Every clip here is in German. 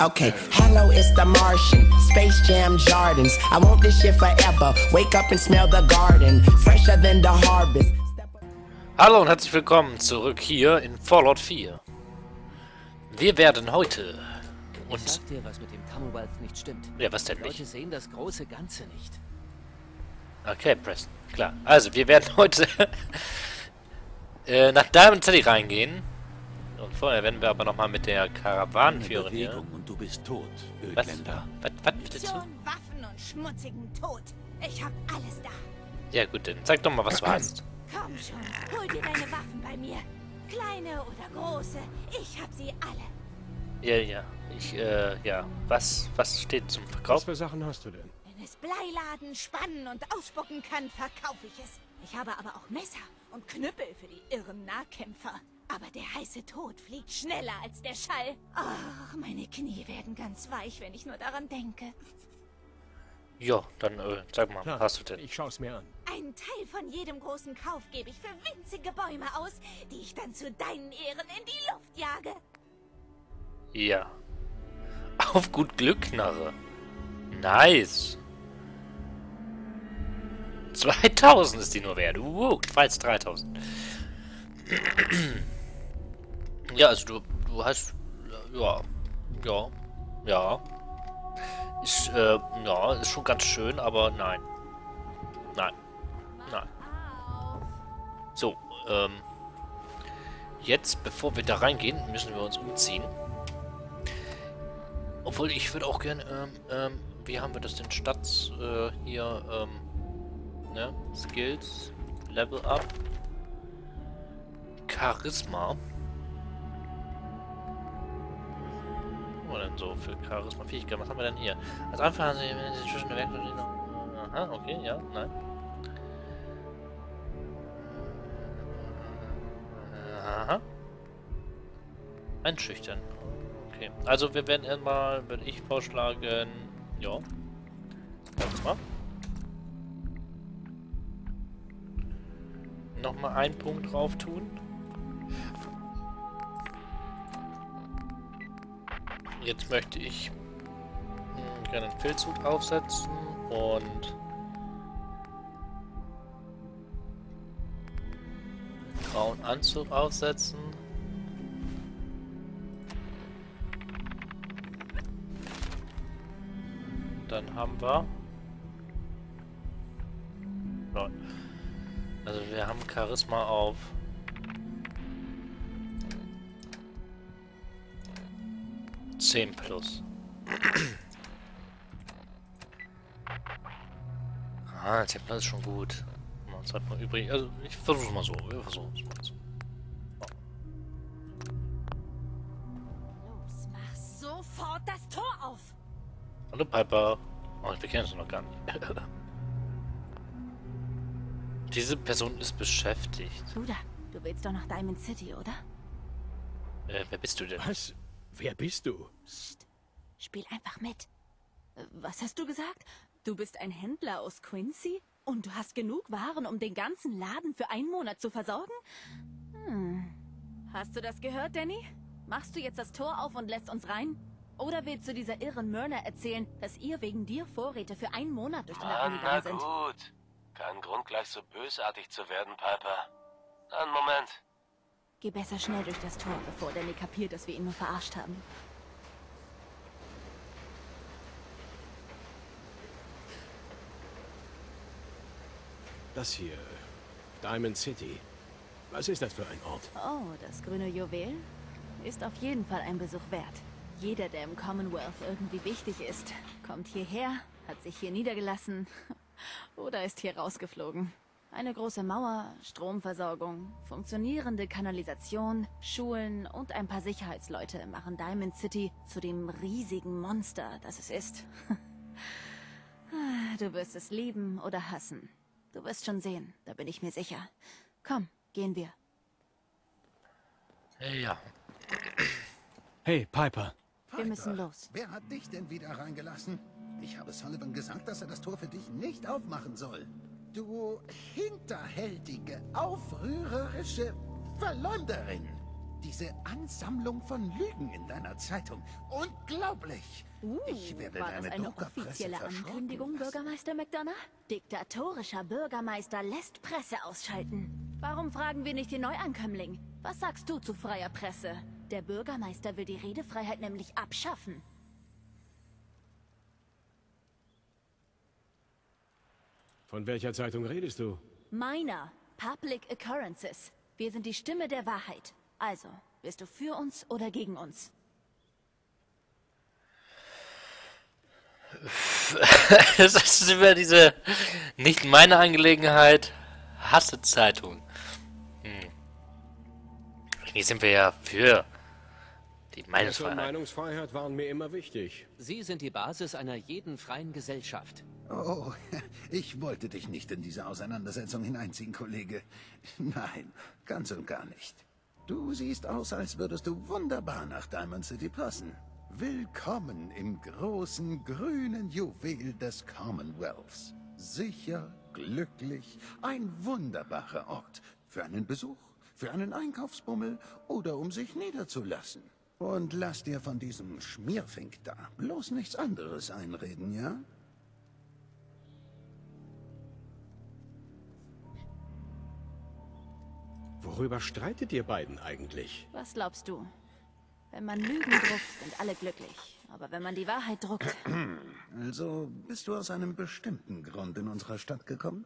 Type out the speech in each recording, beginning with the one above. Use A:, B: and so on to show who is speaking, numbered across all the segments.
A: Okay, hello, it's the Martian. Space Jam Jardins. I want this shit forever. Wake up and smell the garden. Fresher than the harvest.
B: Hallo und herzlich willkommen zurück hier in Fallout 4. Wir werden heute
C: Ich
B: uns...
C: sag dir, was mit dem Commonwealth nicht stimmt.
B: Ja, was denn
C: Die Leute
B: nicht?
C: sehen das große Ganze nicht.
B: Okay, Preston, klar. Also, wir werden heute äh, nach Diamond City reingehen. Und vorher werden wir aber nochmal mit der Karawanenführerin hier...
D: Bewegung und du bist tot,
B: Was?
D: Ödländer.
B: Was, was bitte zu?
E: Munition, Waffen und schmutzigen Tod. Ich hab alles da.
B: Ja gut, dann sag doch mal, was du hast.
E: Komm schon, hol dir deine Waffen bei mir. Kleine oder große, ich hab sie alle.
B: Ja, ja. Ich, äh, ja. Was, was steht zum
F: Was
B: Verkauf?
F: für Sachen hast du denn?
E: Wenn es Bleiladen spannen und ausspucken kann, verkaufe ich es. Ich habe aber auch Messer und Knüppel für die irren Nahkämpfer. Aber der heiße Tod fliegt schneller als der Schall. Ach, meine Knie werden ganz weich, wenn ich nur daran denke.
B: Ja, dann, äh, sag mal,
F: Klar,
B: hast du denn?
F: Ich schau's mir an.
E: Einen Teil von jedem großen Kauf gebe ich für winzige Bäume aus, die ich dann zu deinen Ehren in die Luft jage.
B: Ja. Auf gut Glück, Knarre. Nice. 2000 ist die nur wert. Uh, falls 3000. ja, also du, du hast... Ja. Ja. Ja. Ist, äh, ja, ist schon ganz schön, aber nein. Nein. Nein. So, ähm... Jetzt, bevor wir da reingehen, müssen wir uns umziehen. Obwohl, ich würde auch gerne, ähm, ähm, wie haben wir das denn? Stats, äh, hier, ähm, ne? Skills, Level Up, Charisma. Haben wir denn so für Charisma, Fähigkeit? Was haben wir denn hier? Als Anfang haben Sie zwischen den Werkzeugen... Aha, okay, ja, nein. Aha. Einschüchtern. Okay. Also wir werden erstmal, würde ich vorschlagen, ja. Ganz mal. Nochmal einen Punkt drauf tun. Jetzt möchte ich mh, gerne einen Filzhut aufsetzen und grauen Anzug aufsetzen. Dann haben wir... Also wir haben Charisma auf... Zehn plus. ah, 10 plus ist schon gut. Mal zwei Punkte übrig. Also ich versuche mal so. Wir versuchen es mal so.
E: Los, mach sofort das Tor auf.
B: Hallo Piper. Oh, wir kennen uns noch gar nicht. Diese Person ist beschäftigt.
E: Bruder, du willst doch nach Diamond City, oder?
B: Äh, wer bist du denn?
F: Was? Wer bist du?
E: Psst. Spiel einfach mit.
G: Was hast du gesagt? Du bist ein Händler aus Quincy? Und du hast genug Waren, um den ganzen Laden für einen Monat zu versorgen? Hm. Hast du das gehört, Danny? Machst du jetzt das Tor auf und lässt uns rein? Oder willst du dieser irren Mörner erzählen, dass ihr wegen dir Vorräte für einen Monat durch den Laden
D: Mann, na
G: gegangen sind?
D: gut. Kein Grund, gleich so bösartig zu werden, Piper. Einen Moment.
G: Geh besser schnell durch das Tor, bevor Danny kapiert, dass wir ihn nur verarscht haben.
F: Das hier. Diamond City. Was ist das für ein Ort?
G: Oh, das grüne Juwel? Ist auf jeden Fall ein Besuch wert. Jeder, der im Commonwealth irgendwie wichtig ist, kommt hierher, hat sich hier niedergelassen oder ist hier rausgeflogen. Eine große Mauer, Stromversorgung, funktionierende Kanalisation, Schulen und ein paar Sicherheitsleute machen Diamond City zu dem riesigen Monster, das es ist. Du wirst es lieben oder hassen. Du wirst schon sehen, da bin ich mir sicher. Komm, gehen wir.
B: Ja.
F: Hey, Piper.
G: Wir müssen los.
H: Wer hat dich denn wieder reingelassen? Ich habe Sullivan gesagt, dass er das Tor für dich nicht aufmachen soll. Du hinterhältige, aufrührerische Verleumderin. Diese Ansammlung von Lügen in deiner Zeitung. Unglaublich!
G: Uh,
H: ich werde
G: war
H: deine
G: das eine offizielle Ankündigung. Bürgermeister McDonough? Diktatorischer Bürgermeister lässt Presse ausschalten. Warum fragen wir nicht den Neuankömmling? Was sagst du zu freier Presse? Der Bürgermeister will die Redefreiheit nämlich abschaffen.
F: Von welcher Zeitung redest du?
G: Meiner. Public Occurrences. Wir sind die Stimme der Wahrheit. Also, bist du für uns oder gegen uns?
B: das ist immer diese nicht meine Angelegenheit. Hasse Zeitung. Hm. Eigentlich sind wir ja für die Meinungsfreiheit.
F: Meinungsfreiheit waren mir immer wichtig.
C: Sie sind die Basis einer jeden freien Gesellschaft.
H: Oh, ich wollte dich nicht in diese Auseinandersetzung hineinziehen, Kollege. Nein, ganz und gar nicht. Du siehst aus, als würdest du wunderbar nach Diamond City passen. Willkommen im großen grünen Juwel des Commonwealths. Sicher, glücklich, ein wunderbarer Ort. Für einen Besuch, für einen Einkaufsbummel oder um sich niederzulassen. Und lass dir von diesem Schmierfink da bloß nichts anderes einreden, ja?
F: Worüber streitet ihr beiden eigentlich?
G: Was glaubst du? Wenn man Lügen druckt, sind alle glücklich. Aber wenn man die Wahrheit druckt,
H: Also, bist du aus einem bestimmten Grund in unserer Stadt gekommen?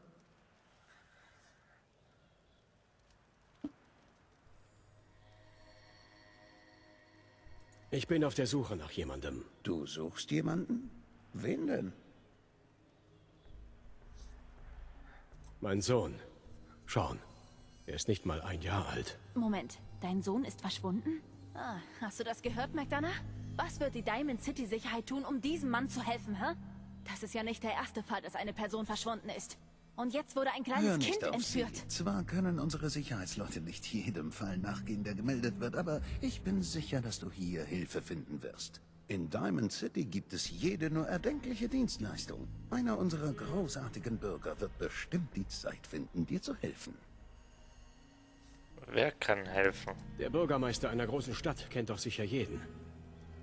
F: Ich bin auf der Suche nach jemandem.
H: Du suchst jemanden? Wen denn?
F: Mein Sohn. Sean. Er ist nicht mal ein Jahr alt.
G: Moment, dein Sohn ist verschwunden? Ah, hast du das gehört, McDonough? Was wird die Diamond City Sicherheit tun, um diesem Mann zu helfen, hä? Das ist ja nicht der erste Fall, dass eine Person verschwunden ist. Und jetzt wurde ein kleines
H: Hör nicht
G: Kind
H: auf
G: entführt.
H: sie. Zwar können unsere Sicherheitsleute nicht jedem Fall nachgehen, der gemeldet wird, aber ich bin sicher, dass du hier Hilfe finden wirst. In Diamond City gibt es jede nur erdenkliche Dienstleistung. Einer unserer großartigen Bürger wird bestimmt die Zeit finden, dir zu helfen.
B: Wer kann helfen?
F: Der Bürgermeister einer großen Stadt kennt doch sicher jeden.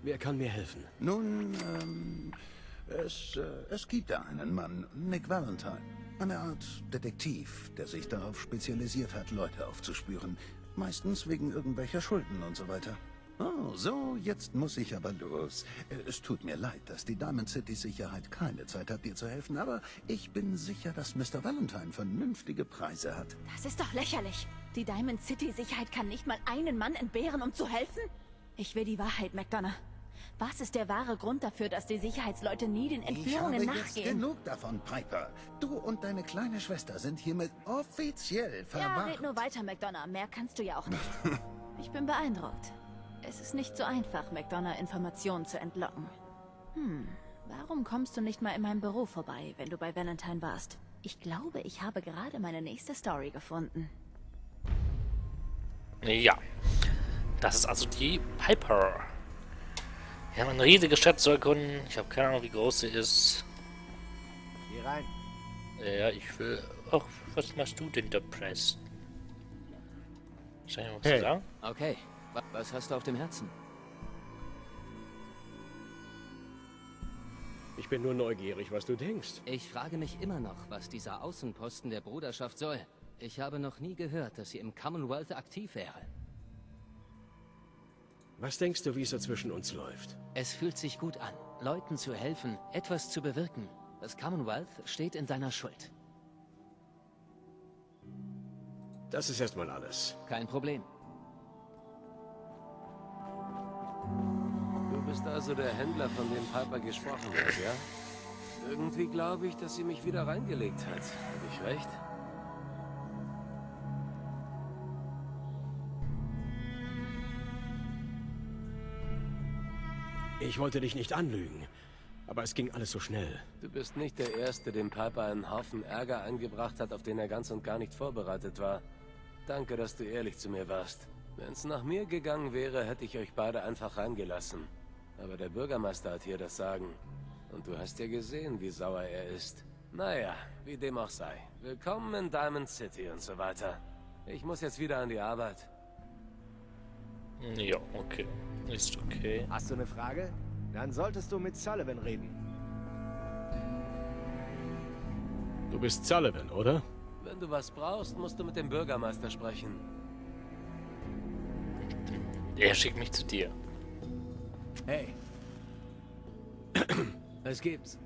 F: Wer kann mir helfen?
H: Nun, ähm, es, äh, es gibt da einen Mann, Nick Valentine. Eine Art Detektiv, der sich darauf spezialisiert hat, Leute aufzuspüren. Meistens wegen irgendwelcher Schulden und so weiter. Oh, so, jetzt muss ich aber los. Äh, Es tut mir leid, dass die Diamond City Sicherheit keine Zeit hat, dir zu helfen, aber ich bin sicher, dass Mr. Valentine vernünftige Preise hat.
G: Das ist doch lächerlich. Die Diamond City Sicherheit kann nicht mal einen Mann entbehren, um zu helfen? Ich will die Wahrheit, McDonough. Was ist der wahre Grund dafür, dass die Sicherheitsleute nie den
H: Ich habe
G: Entführungen
H: jetzt
G: nachgehen?
H: genug davon, Piper. Du und deine kleine Schwester sind hiermit offiziell
G: Ja,
H: verwacht.
G: red nur weiter, McDonough. Mehr kannst du ja auch nicht. Ich bin beeindruckt. Es ist nicht so einfach, McDonough Informationen zu entlocken. Hm, warum kommst du nicht mal in meinem Büro vorbei, wenn du bei Valentine warst? Ich glaube, ich habe gerade meine nächste Story gefunden.
B: Ja. Das ist also die Piper. Wir haben eine riesige Stadt zu erkunden. Ich habe keine Ahnung, wie groß sie ist.
I: Geh rein.
B: Ja, ich will... Ach, was machst du denn da, Preston? Soll ich noch was
F: Hey.
B: sagen?
C: Okay, wa- was hast du auf dem Herzen?
F: Ich bin nur neugierig, was du denkst.
C: Ich frage mich immer noch, was dieser Außenposten der Bruderschaft soll. Ich habe noch nie gehört, dass sie im Commonwealth aktiv wäre.
F: Was denkst du, wie es so zwischen uns läuft?
C: Es fühlt sich gut an, Leuten zu helfen, etwas zu bewirken. Das Commonwealth steht in deiner Schuld.
F: Das ist erstmal alles.
C: Kein Problem.
D: Du bist also der Händler, von dem Piper gesprochen hat, ja? Irgendwie glaube ich, dass sie mich wieder reingelegt hat. Habe ich recht?
F: Ich wollte dich nicht anlügen, aber es ging alles so schnell.
D: Du bist nicht der Erste, dem Piper einen Haufen Ärger eingebracht hat, auf den er ganz und gar nicht vorbereitet war. Danke, dass du ehrlich zu mir warst. Wenn's nach mir gegangen wäre, hätte ich euch beide einfach reingelassen. Aber der Bürgermeister hat hier das Sagen. Und du hast ja gesehen, wie sauer er ist. Naja, wie dem auch sei. Willkommen in Diamond City und so weiter. Ich muss jetzt wieder an die Arbeit.
B: Ja, okay. Ist okay.
I: Hast du eine Frage? Dann solltest du mit Sullivan reden.
F: Du bist Sullivan, oder?
D: Wenn du was brauchst, musst du mit dem Bürgermeister sprechen.
B: Er schickt mich zu dir.
I: Hey. Was gibt's?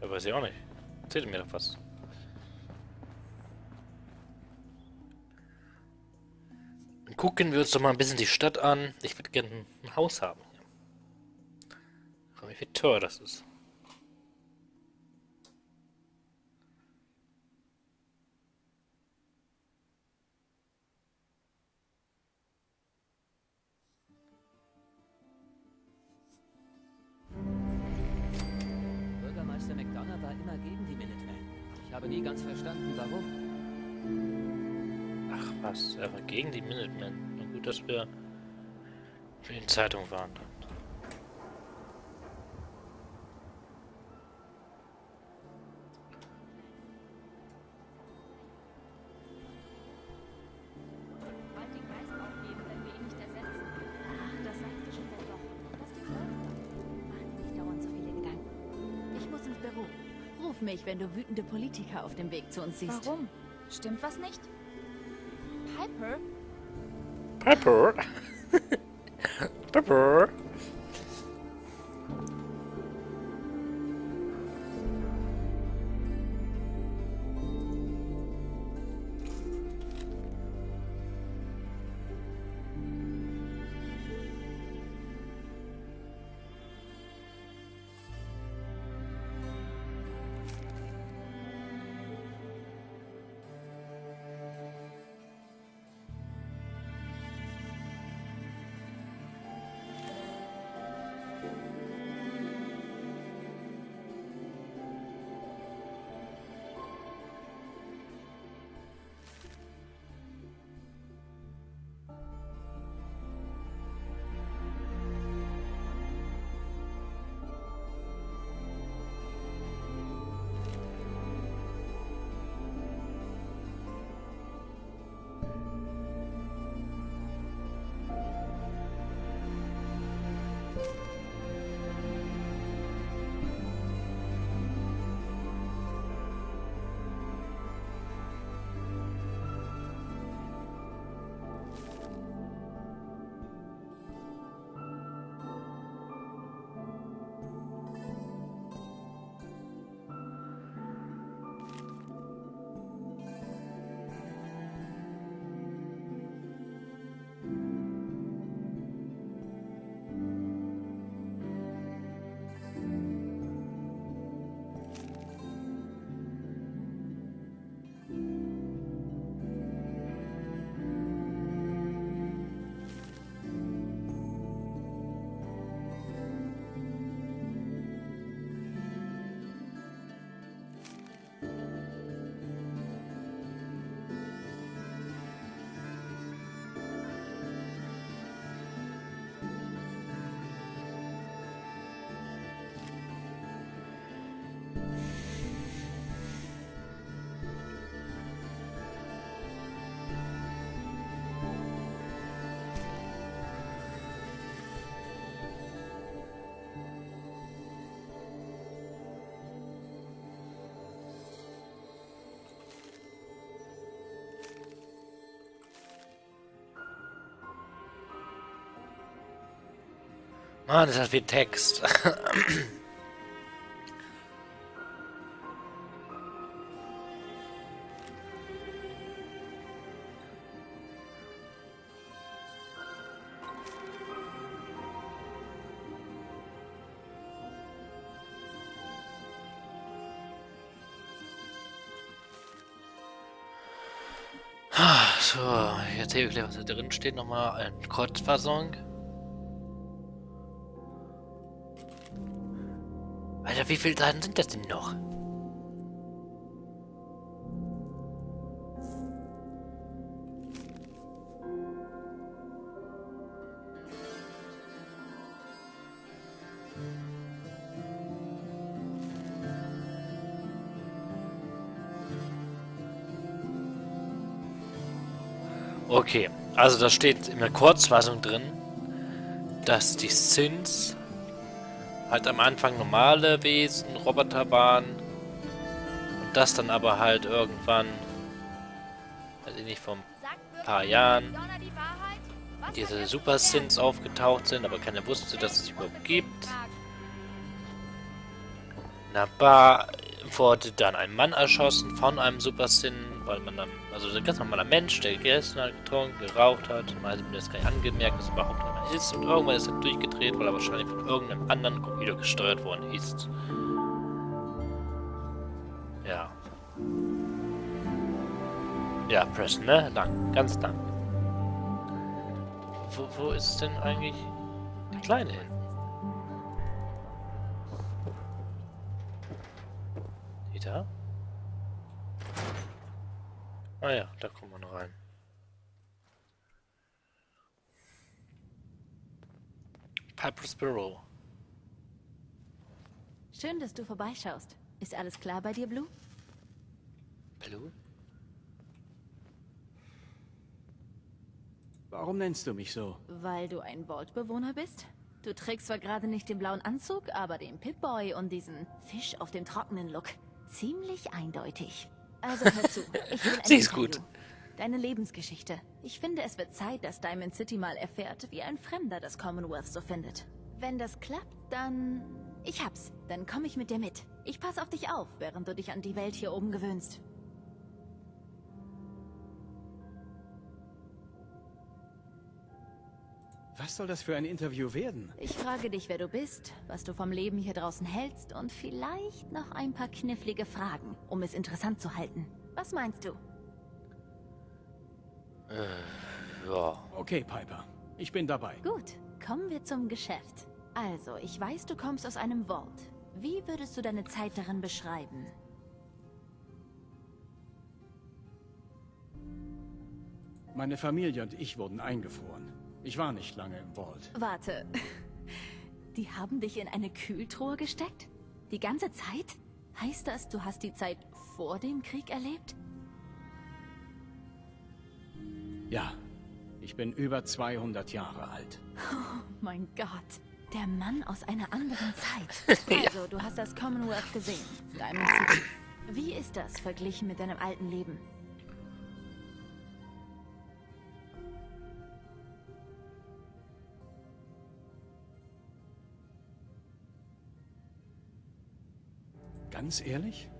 B: Ja, weiß ich auch nicht. Erzähl mir doch was. Gucken wir uns doch mal ein bisschen die Stadt an. Ich würde gerne ein Haus haben. Wie teuer das ist.
C: Bürgermeister McDonough war immer gegen die Minutemen. Ich habe nie ganz verstanden, warum.
B: Was, er war gegen die Minutemen. Na gut, dass wir für die Zeitung waren. Dann.
G: Bald den Geist aufgeben, wenn wir ihn nicht ersetzen. Ach, das sagst du schon seit Wochen. Das geht los. Mach dir nicht dauernd so viele Gedanken. Ich muss ins Büro. Ruf mich, wenn du wütende Politiker auf dem Weg zu uns siehst.
E: Warum? Stimmt was nicht? Piper?
B: Pepper! Pepper! Mann, das hat wie Text. So, ich erzähle gleich, was da drin steht. Nochmal eine Kurzfassung. Wie viele Seiten sind das denn noch? Okay, Also da steht in der Kurzfassung drin, dass die Sins halt am Anfang normale Wesen, Roboter waren und das dann aber halt irgendwann, also nicht vor ein paar Jahren, diese Super Sins aufgetaucht sind, aber keiner wusste, dass es überhaupt gibt. Naba wurde dann ein Mann erschossen von einem Super Sin, weil man dann, also ein ganz normaler Mensch, der gegessen hat, getrunken, geraucht hat, man hat mir das gar nicht angemerkt, dass es überhaupt einer ist und irgendwann ist er durchgedreht, weil er wahrscheinlich von irgendeinem anderen Computer gesteuert worden ist. Ja. Ja, Preston, ne? Lang, ganz lang. Wo, wo ist denn eigentlich die Kleine hin? Ah ja, da kommt man rein. Piper's Bureau.
G: Schön, dass du vorbeischaust. Ist alles klar bei dir, Blue?
B: Blue?
F: Warum nennst du mich so?
G: Weil du ein Vault-Bewohner bist? Du trägst zwar gerade nicht den blauen Anzug, aber den Pip-Boy und diesen Fisch auf dem trockenen Look. Ziemlich eindeutig. Also hör zu.
B: Sie ist gut.
G: Deine Lebensgeschichte. Ich finde, es wird Zeit, dass Diamond City mal erfährt, wie ein Fremder das Commonwealth so findet. Wenn das klappt, dann... Ich hab's. Dann komme ich mit dir mit. Ich pass auf dich auf, während du dich an die Welt hier oben gewöhnst.
F: Was soll das für ein Interview werden?
G: Ich frage dich, wer du bist, was du vom Leben hier draußen hältst und vielleicht noch ein paar knifflige Fragen, um es interessant zu halten. Was meinst du?
B: Ja.
F: Okay, Piper. Ich bin dabei.
G: Gut, kommen wir zum Geschäft. Also, ich weiß, du kommst aus einem Vault. Wie würdest du deine Zeit darin beschreiben?
F: Meine Familie und ich wurden eingefroren. Ich war nicht lange im Vault.
G: Warte. Die haben dich in eine Kühltruhe gesteckt? Die ganze Zeit? Heißt das, du hast die Zeit vor dem Krieg erlebt?
F: Ja, ich bin über 200 Jahre alt.
G: Oh mein Gott. Der Mann aus einer anderen Zeit. Also, du hast das Commonwealth gesehen. Diamond City. Wie ist das verglichen mit deinem alten Leben?
F: Ganz ehrlich?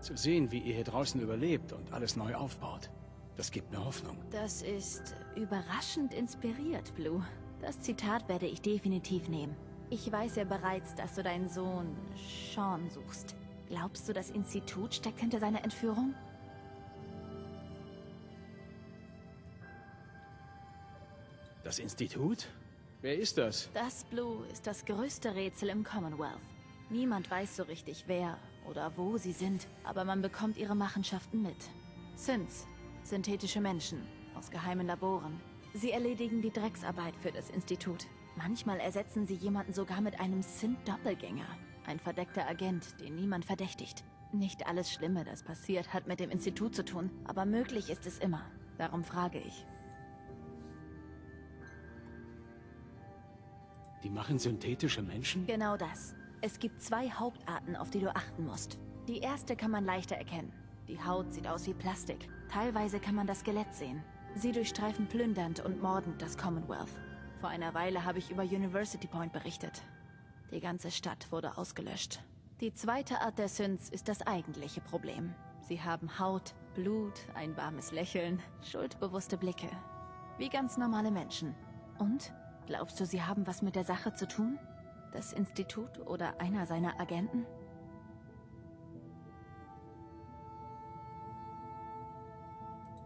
F: Zu sehen, wie ihr hier draußen überlebt und alles neu aufbaut, das gibt mir Hoffnung.
G: Das ist überraschend inspiriert, Blue. Das Zitat werde ich definitiv nehmen. Ich weiß ja bereits, dass du deinen Sohn Sean suchst. Glaubst du, das Institut steckt hinter seiner Entführung?
F: Das Institut? Wer ist das?
G: Das, Blue, ist das größte Rätsel im Commonwealth. Niemand weiß so richtig, wer oder wo sie sind, aber man bekommt ihre Machenschaften mit. Synths, synthetische Menschen aus geheimen Laboren. Sie erledigen die Drecksarbeit für das Institut. Manchmal ersetzen sie jemanden sogar mit einem Synth-Doppelgänger. Ein verdeckter Agent, den niemand verdächtigt. Nicht alles Schlimme, das passiert, hat mit dem Institut zu tun, aber möglich ist es immer. Darum frage ich.
F: Die machen synthetische Menschen?
G: Genau das. Es gibt zwei Hauptarten, auf die du achten musst. Die erste kann man leichter erkennen. Die Haut sieht aus wie Plastik. Teilweise kann man das Skelett sehen. Sie durchstreifen plündernd und mordend das Commonwealth. Vor einer Weile habe ich über University Point berichtet. Die ganze Stadt wurde ausgelöscht. Die zweite Art der Synths ist das eigentliche Problem. Sie haben Haut, Blut, ein warmes Lächeln, schuldbewusste Blicke. Wie ganz normale Menschen. Und? Glaubst du, sie haben was mit der Sache zu tun? Das Institut oder einer seiner Agenten?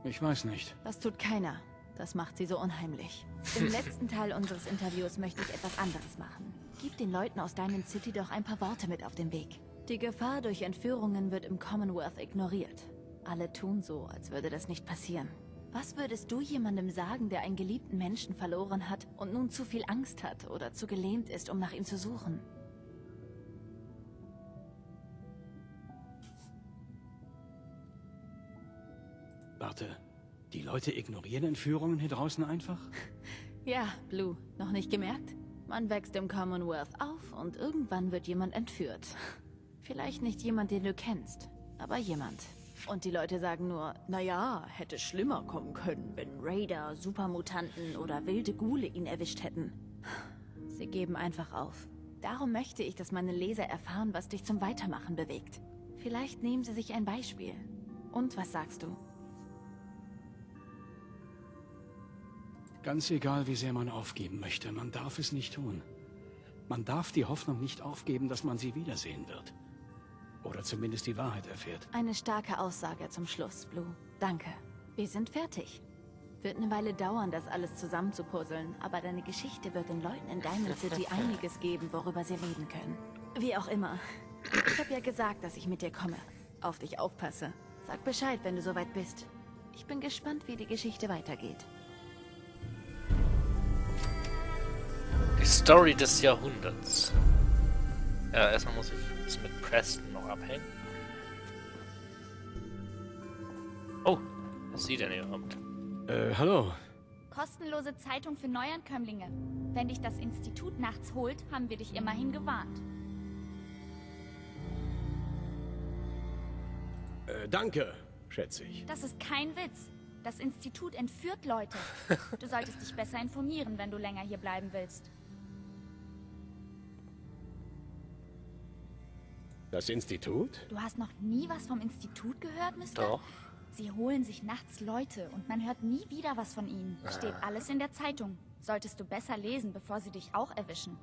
F: Ich weiß nicht.
G: Das tut keiner. Das macht sie so unheimlich. Im letzten Teil unseres Interviews möchte ich etwas anderes machen. Gib den Leuten aus Diamond City doch ein paar Worte mit auf den Weg. Die Gefahr durch Entführungen wird im Commonwealth ignoriert. Alle tun so, als würde das nicht passieren. Was würdest du jemandem sagen, der einen geliebten Menschen verloren hat und nun zu viel Angst hat oder zu gelähmt ist, um nach ihm zu suchen?
F: Warte. Die Leute ignorieren Entführungen hier draußen einfach?
G: Ja, Blue, noch nicht gemerkt? Man wächst im Commonwealth auf und irgendwann wird jemand entführt. Vielleicht nicht jemand, den du kennst, aber jemand. Und die Leute sagen nur, naja, hätte schlimmer kommen können, wenn Raider, Supermutanten oder wilde Ghule ihn erwischt hätten. Sie geben einfach auf. Darum möchte ich, dass meine Leser erfahren, was dich zum Weitermachen bewegt. Vielleicht nehmen sie sich ein Beispiel. Und was sagst du?
F: Ganz egal, wie sehr man aufgeben möchte, man darf es nicht tun. Man darf die Hoffnung nicht aufgeben, dass man sie wiedersehen wird. Oder zumindest die Wahrheit erfährt.
G: Eine starke Aussage zum Schluss, Blue. Danke. Wir sind fertig. Wird eine Weile dauern, das alles zusammenzupuzzeln, aber deine Geschichte wird den Leuten in Diamond City einiges geben, worüber sie reden können. Wie auch immer. Ich habe ja gesagt, dass ich mit dir komme. Auf dich aufpasse. Sag Bescheid, wenn du soweit bist. Ich bin gespannt, wie die Geschichte weitergeht.
B: Die Story des Jahrhunderts. Ja, erstmal muss ich es mit Preston noch abhängen. Oh, was sieht denn hier überhaupt?
F: Äh, hallo.
J: Kostenlose Zeitung für Neuankömmlinge. Wenn dich das Institut nachts holt, haben wir dich immerhin gewarnt.
K: Äh, danke, schätze ich.
J: Das ist kein Witz. Das Institut entführt Leute. Du solltest dich besser informieren, wenn du länger hier bleiben willst.
K: Das Institut?
J: Du hast noch nie was vom Institut gehört, Mister?
B: Doch.
J: Sie holen sich nachts Leute und man hört nie wieder was von ihnen. Steht alles in der Zeitung. Solltest du besser lesen, bevor sie dich auch erwischen.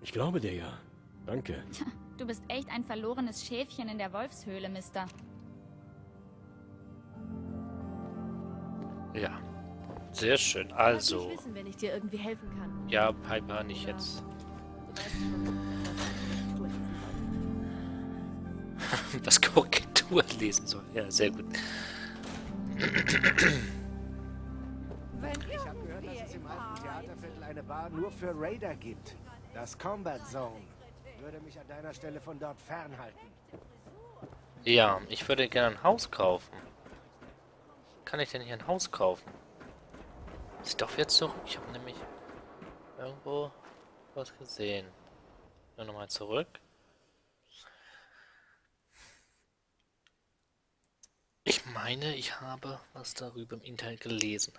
K: Ich glaube dir ja. Danke.
J: Du bist echt ein verlorenes Schäfchen in der Wolfshöhle, Mister.
B: Ja. Sehr schön. Also.
G: mich wissen, wenn ich dir irgendwie helfen kann.
B: Ja, Piper, nicht jetzt. Was Korrektur lesen soll. Ja, sehr gut.
I: Ich habe gehört, dass es im alten Theaterviertel eine Bar nur für Raider gibt. Das Combat Zone. Würde mich an deiner Stelle von dort fernhalten.
B: Ja, ich würde gerne ein Haus kaufen. Kann ich denn hier ein Haus kaufen? Ist doch jetzt zurück? Ich habe nämlich irgendwo was gesehen. Nur nochmal zurück. Meine, ich habe was darüber im Internet gelesen.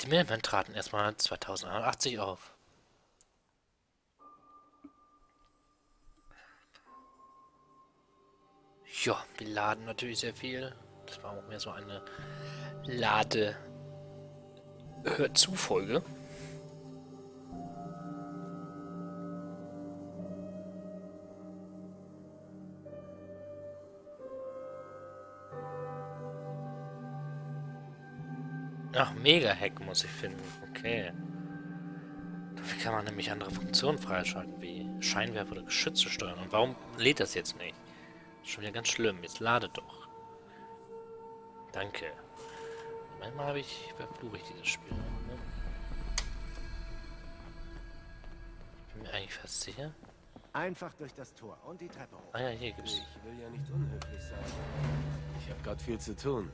B: Die Mehlmann traten erstmal 2081 auf. Ja, wir laden natürlich sehr viel. Das war auch mehr so eine Lade-Hörzufolge. Ach, Mega-Hack muss ich finden. Okay. Dafür kann man nämlich andere Funktionen freischalten, wie Scheinwerfer oder Geschütze steuern. Und warum lädt das jetzt nicht? Schon wieder ganz schlimm. Jetzt lade doch. Danke. Manchmal habe ich verfluche ich dieses Spiel. Ne? Ich bin mir eigentlich fast sicher.
I: Einfach durch das Tor und die Treppe hoch.
B: Ah ja, hier gibt's.
D: Ich will ja nicht unhöflich sein. Ich habe Gott viel zu tun.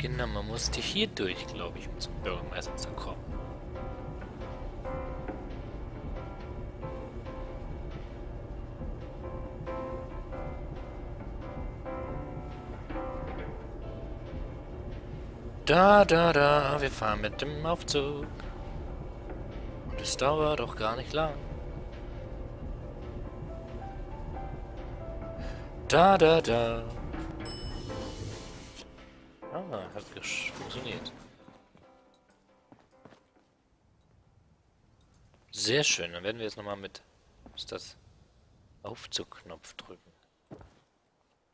B: Genau, man musste hier durch, glaube ich, um zum Bürgermeister zu kommen. Da, da, da, wir fahren mit dem Aufzug. Und es dauert doch gar nicht lang. Da, da, da. Funktioniert. Sehr schön, dann werden wir jetzt nochmal mit ist das Aufzugknopf drücken.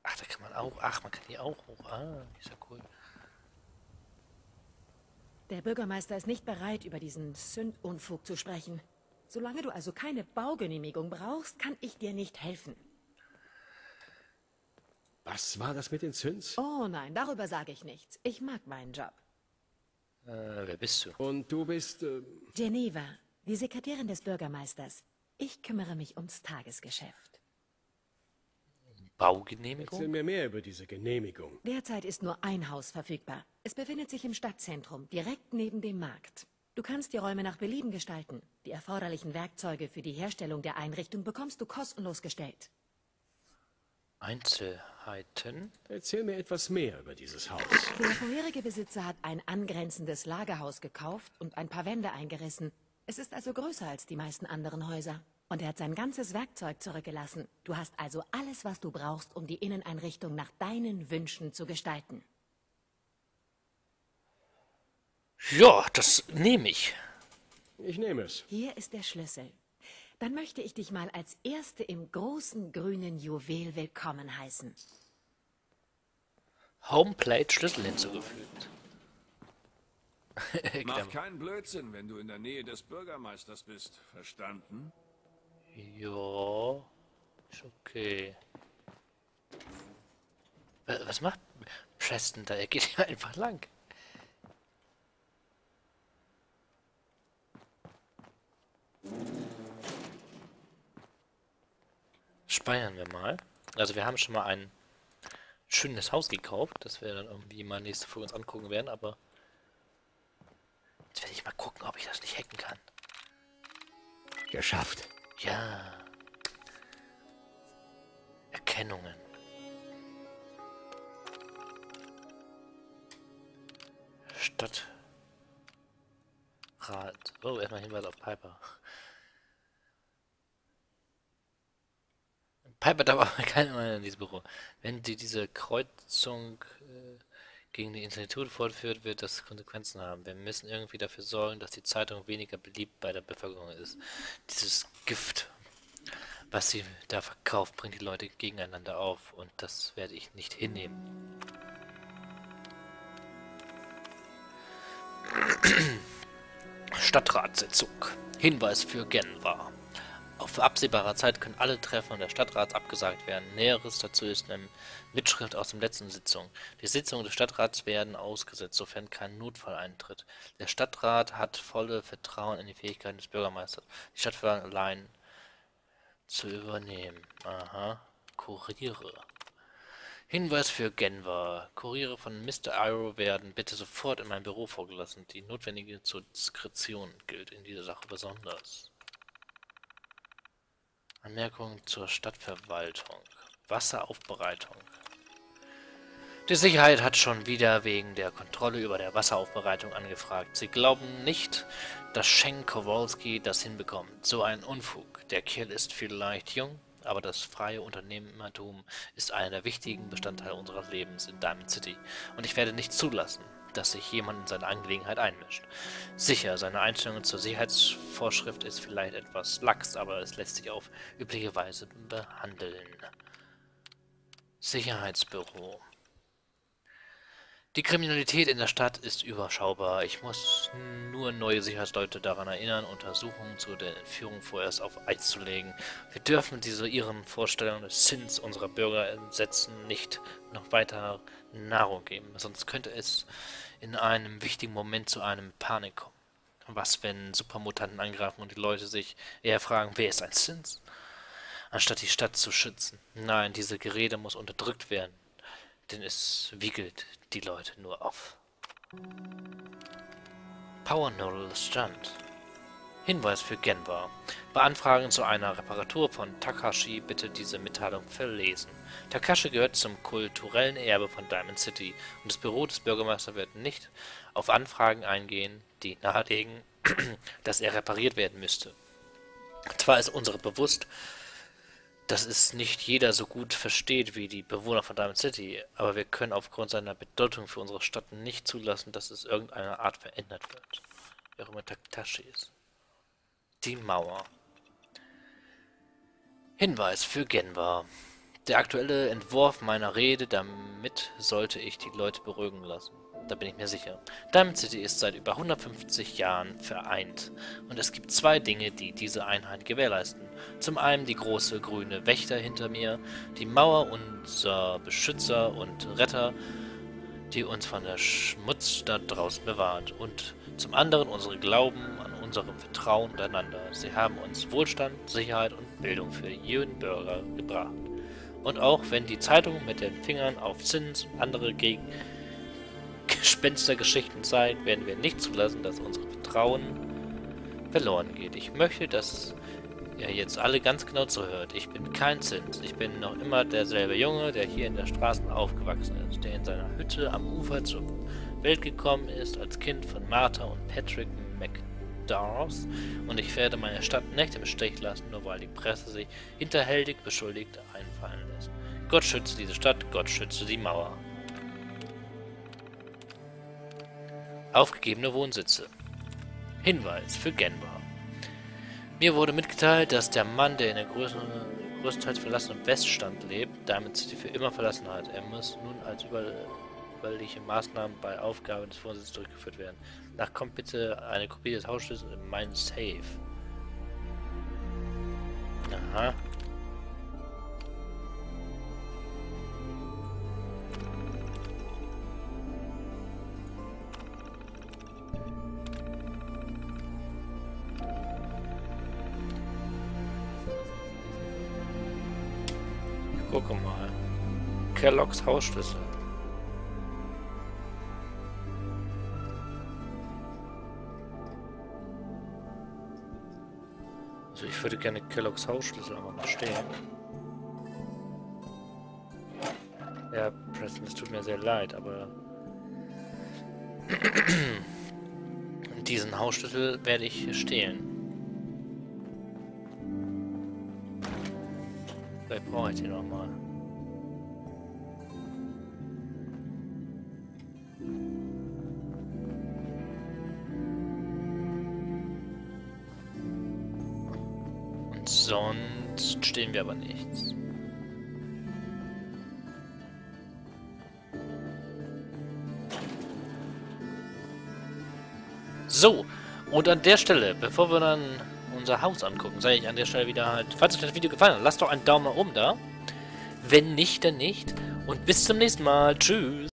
B: Ach, da kann man auch. Ach, man kann hier auch hoch. Ah, ist ja cool.
L: Der Bürgermeister ist nicht bereit, über diesen Sündunfug zu sprechen. Solange du also keine Baugenehmigung brauchst, kann ich dir nicht helfen.
K: Was war das mit den Züns?
L: Oh nein, darüber sage ich nichts. Ich mag meinen Job.
B: Äh, wer bist du?
K: Und du bist... Äh...
L: Geneva, die Sekretärin des Bürgermeisters. Ich kümmere mich ums Tagesgeschäft.
B: Baugenehmigung?
K: Erzähl mir mehr über diese Genehmigung.
L: Derzeit ist nur ein Haus verfügbar. Es befindet sich im Stadtzentrum, direkt neben dem Markt. Du kannst die Räume nach Belieben gestalten. Die erforderlichen Werkzeuge für die Herstellung der Einrichtung bekommst du kostenlos gestellt.
B: Einzelheiten?
K: Erzähl mir etwas mehr über dieses Haus.
L: Der vorherige Besitzer hat ein angrenzendes Lagerhaus gekauft und ein paar Wände eingerissen. Es ist also größer als die meisten anderen Häuser. Und er hat sein ganzes Werkzeug zurückgelassen. Du hast also alles, was du brauchst, um die Inneneinrichtung nach deinen Wünschen zu gestalten.
B: Ja, das nehme ich.
K: Ich nehme es.
L: Hier ist der Schlüssel. Dann möchte ich dich mal als Erste im großen grünen Juwel willkommen heißen.
B: Homeplate Schlüssel hinzugefügt.
M: Mach keinen Blödsinn, wenn du in der Nähe des Bürgermeisters bist. Verstanden?
B: Ja, ist okay. Was macht Preston da? Er geht hier einfach lang. Speichern wir mal. Also wir haben schon mal ein schönes Haus gekauft, das wir dann irgendwie mal nächste Folge uns angucken werden, aber jetzt werde ich mal gucken, ob ich das nicht hacken kann.
K: Geschafft.
B: Ja. Erkennungen. Stadtrat. Oh, erstmal Hinweis auf Piper. Piper darf aber keiner mehr in dieses Büro. Wenn die, diese Kreuzung äh, gegen die Institute fortführt, wird das Konsequenzen haben. Wir müssen irgendwie dafür sorgen, dass die Zeitung weniger beliebt bei der Bevölkerung ist. Dieses Gift, was sie da verkauft, bringt die Leute gegeneinander auf und das werde ich nicht hinnehmen. Stadtratssitzung. Hinweis für Genwa. Auf absehbare Zeit können alle Treffen des Stadtrats abgesagt werden. Näheres dazu ist eine Mitschrift aus der letzten Sitzung. Die Sitzungen des Stadtrats werden ausgesetzt, sofern kein Notfall eintritt. Der Stadtrat hat volle Vertrauen in die Fähigkeiten des Bürgermeisters, die Stadtverwaltung allein zu übernehmen. Aha. Kuriere. Hinweis für Genver. Kuriere von Mr. Iro werden bitte sofort in mein Büro vorgelassen. Die notwendige Diskretion gilt in dieser Sache besonders. Anmerkung zur Stadtverwaltung. Wasseraufbereitung. Die Sicherheit hat schon wieder wegen der Kontrolle über der Wasseraufbereitung angefragt. Sie glauben nicht, dass Schenk Kowalski das hinbekommt. So ein Unfug. Der Kerl ist vielleicht jung, aber das freie Unternehmertum ist einer der wichtigen Bestandteile unseres Lebens in Diamond City. Und ich werde nicht zulassen, dass sich jemand in seine Angelegenheit einmischt. Sicher, seine Einstellung zur Sicherheitsvorschrift ist vielleicht etwas lax, aber es lässt sich auf übliche Weise behandeln. Sicherheitsbüro die Kriminalität in der Stadt ist überschaubar. Ich muss nur neue Sicherheitsleute daran erinnern, Untersuchungen zu der Entführung vorerst auf Eis zu legen. Wir dürfen diese ihren Vorstellungen des Sinns unserer Bürger setzen nicht noch weiter Nahrung geben, sonst könnte es in einem wichtigen Moment zu einem Panik kommen. Was, wenn Supermutanten angreifen und die Leute sich eher fragen, wer ist ein Sins? Anstatt die Stadt zu schützen. Nein, diese Gerede muss unterdrückt werden denn es wiegelt die Leute nur auf. Power Nodal Strand. Hinweis für Genwa. Bei Anfragen zu einer Reparatur von Takashi bitte diese Mitteilung verlesen. Takashi gehört zum kulturellen Erbe von Diamond City und das Büro des Bürgermeisters wird nicht auf Anfragen eingehen, die nahelegen, dass er repariert werden müsste. Zwar ist unsere bewusst, dass es nicht jeder so gut versteht wie die Bewohner von Diamond City, aber wir können aufgrund seiner Bedeutung für unsere Stadt nicht zulassen, dass es irgendeiner Art verändert wird. Wie auch immer Taktashi ist. Die Mauer. Hinweis für Genwa. Der aktuelle Entwurf meiner Rede, damit sollte ich die Leute beruhigen lassen. Da bin ich mir sicher. Diamond City ist seit über 150 Jahren vereint. Und es gibt zwei Dinge, die diese Einheit gewährleisten. Zum einen die große grüne Wächter hinter mir, die Mauer unser Beschützer und Retter, die uns von der Schmutzstadt draußen bewahrt und zum anderen unsere Glauben an unserem Vertrauen untereinander. Sie haben uns Wohlstand, Sicherheit und Bildung für jeden Bürger gebracht. Und auch wenn die Zeitung mit den Fingern auf Zins und andere gegen Gespenstergeschichten zeigt, werden wir nicht zulassen, dass unser Vertrauen verloren geht. Ich möchte, dass ihr jetzt alle ganz genau zuhört. Ich bin kein Zins. Ich bin noch immer derselbe Junge, der hier in der Straße aufgewachsen ist, der in seiner Hütte am Ufer zur Welt gekommen ist als Kind von Martha und Patrick McDowes und ich werde meine Stadt nicht im Stich lassen, nur weil die Presse sich hinterhältig beschuldigt einfallen. Gott schütze diese Stadt, Gott schütze die Mauer. Aufgegebene Wohnsitze. Hinweis für Genbar. Mir wurde mitgeteilt, dass der Mann, der in der größten, größtenteils verlassenen Weststand lebt, damit City für immer verlassen hat. Er muss nun als überliche Maßnahmen bei Aufgabe des Vorsitzes durchgeführt werden. Nach kommt bitte eine Kopie des Hausschlüssels in meinen Safe. Aha. Kelloggs Hausschlüssel. Also ich würde gerne Kelloggs Hausschlüssel aber mal stehen. Ja, Preston, es tut mir sehr leid, aber diesen Hausschlüssel werde ich stehlen. Vielleicht brauche ich den nochmal. Sonst stehen wir aber nichts. So, und an der Stelle, bevor wir dann unser Haus angucken, sage ich an der Stelle wieder halt, falls euch das Video gefallen hat, lasst doch einen Daumen nach oben da. Wenn nicht, dann nicht. Und bis zum nächsten Mal. Tschüss.